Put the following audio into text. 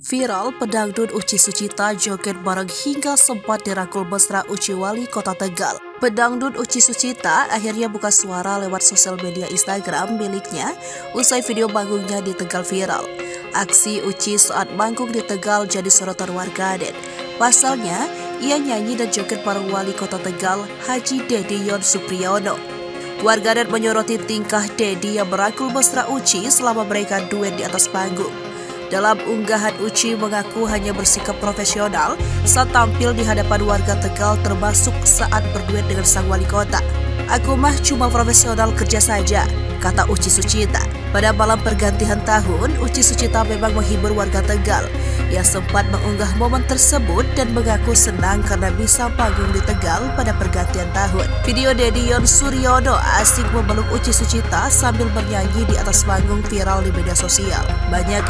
Viral pedangdut Uci Sucita joget bareng hingga sempat dirangkul mesra Uci Wali Kota Tegal. Pedangdut Uci Sucita akhirnya buka suara lewat sosial media Instagram miliknya usai video banggungnya di Tegal viral. Aksi Uci saat manggung di Tegal jadi sorotan warganet. Pasalnya, ia nyanyi dan joget bareng Wali Kota Tegal, Haji Dedi Yon Supriyono. Warganet menyoroti tingkah Dedi yang merangkul mesra Uci selama mereka duet di atas panggung. Dalam unggahan Uci mengaku hanya bersikap profesional saat tampil di hadapan warga Tegal termasuk saat berduet dengan sang wali kota. Aku mah cuma profesional kerja saja, kata Uci Sucita. Pada malam pergantian tahun, Uci Sucita memang menghibur warga Tegal. Ia sempat mengunggah momen tersebut dan mengaku senang karena bisa panggung di Tegal pada pergantian tahun. Video Dedion Suryono asik memeluk Uci Sucita sambil bernyanyi di atas panggung viral di media sosial. Banyak